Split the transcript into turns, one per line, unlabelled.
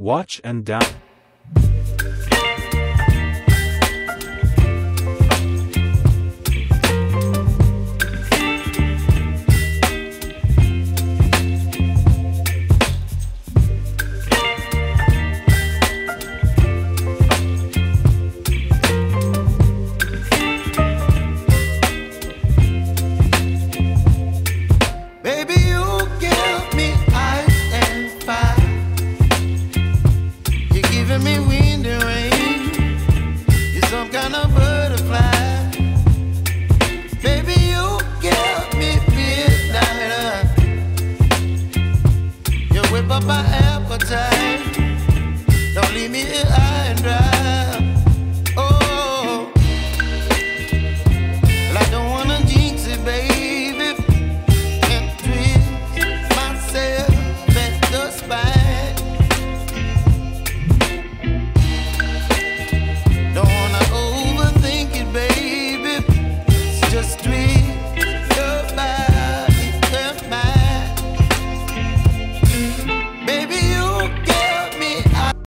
Watch and down.
You're some kind of butterfly. Baby, you me. You whip up my appetite. Don't leave me here